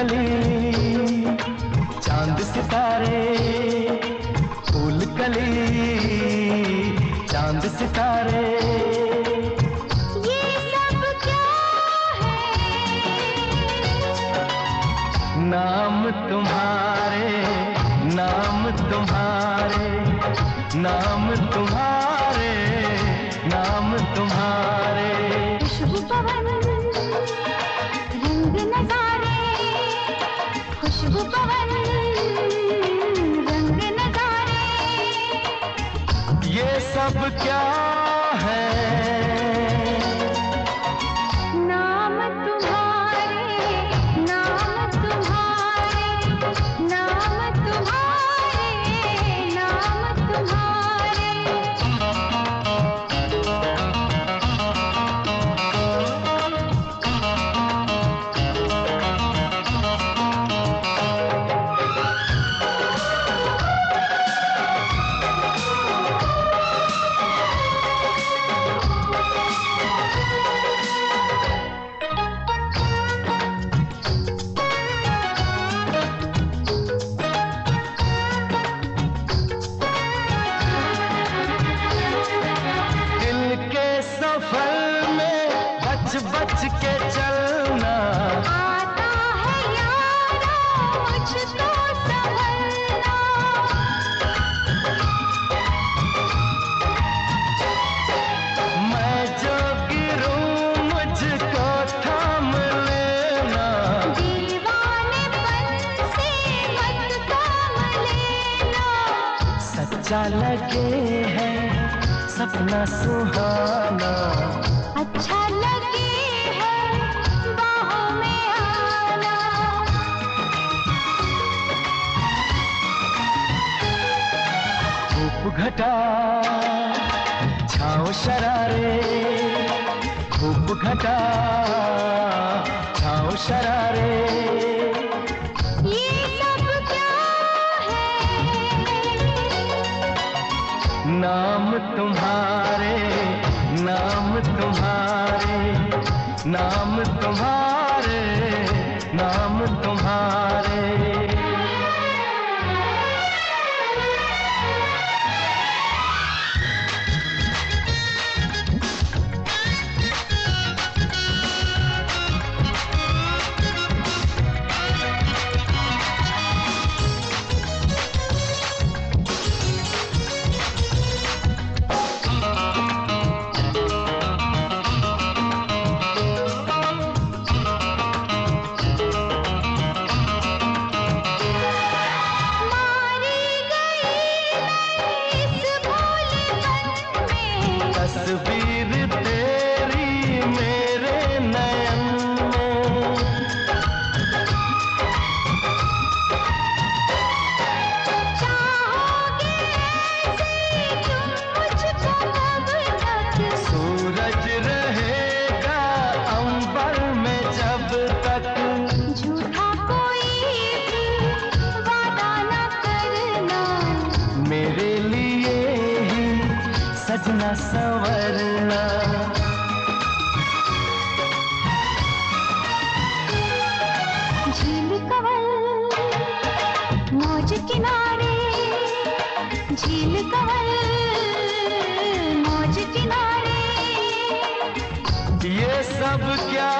कली चाँद सितारे फूल कली। चाँद सितारे। ये सब क्या नाम तुम्हारे नाम तुम्हारे नाम तुम्हारे नाम तुम्हारे। खुशबू पवन सब क्या बच बच के चलना। आता है यारा मुझको संभलना। मैं जो गिरूं मुझको थाम लेना। दीवानेपन से मत काम लेना। सच्चा लगे है सपना सुहाना। घटा। छाँव शरारे खूब घटा। छाओ शरारे। ये सब क्या है? नाम तुम्हारे नाम तुम्हारे नाम तुम्हारे नाम तुम्हारे। तस्वीर संवरना झील कवल मौज किनारे। झील कवल मौज किनारे। ये सब क्या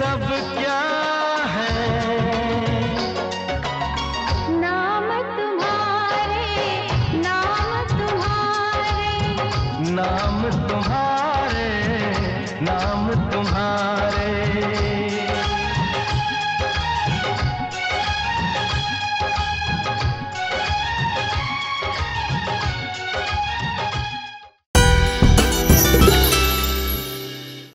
सब क्या है? नाम तुम्हारे नाम तुम्हारे। नाम तुम्हारे नाम तुम्हारे।